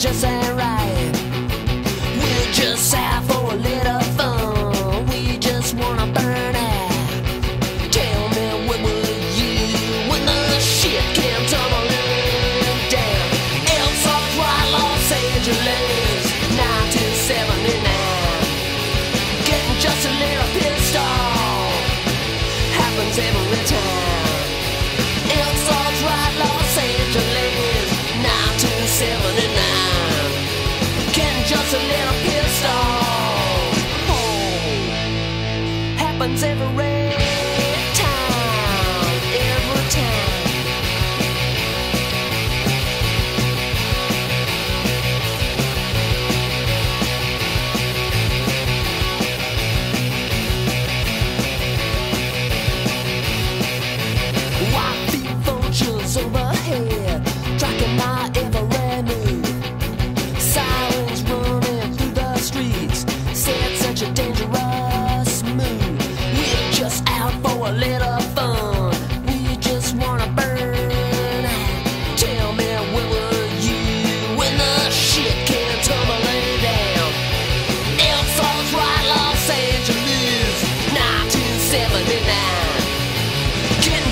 just ain't right. We're just out for a little fun. We just wanna burn out. Tell me where were you when the shit came tumbling down? El Salvador, Los Angeles, happens every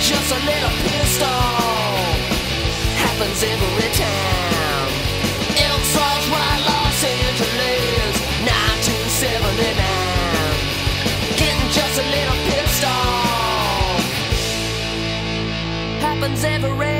just a little pissed off. Happens every time. Los Angeles, 1979. Getting just a little pissed off happens every